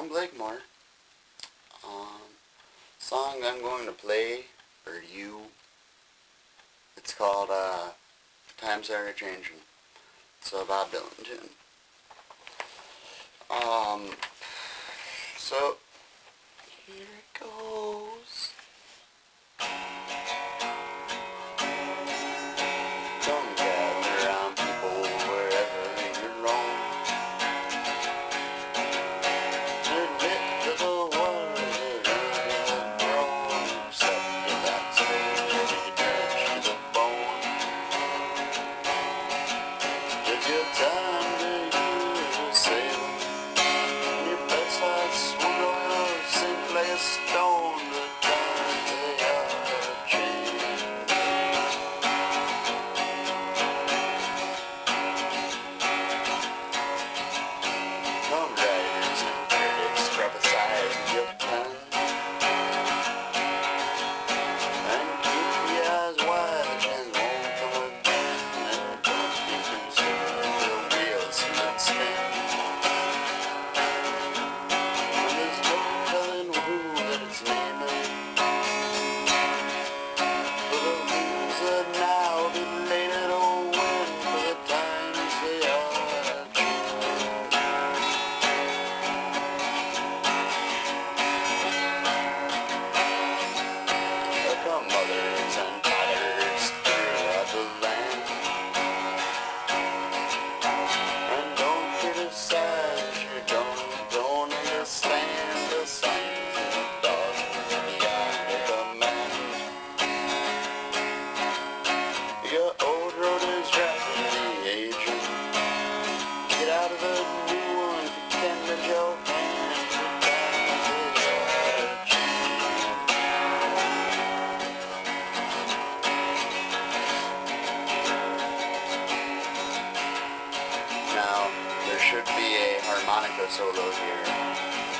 I'm Blake Moore. Um, song I'm going to play for you, it's called uh, Times Are Changing. It's a Bob Dylan tune. Um, so, here it goes. time. Now, there should be a harmonica solo here.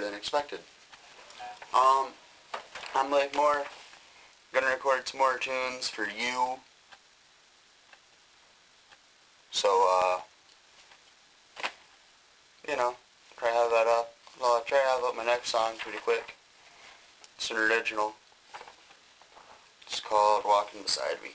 than expected. Um, I'm like more gonna record some more tunes for you. So, uh, you know, try to have that up. Well, I'll try to have up my next song pretty quick. It's an original. It's called Walking Beside Me.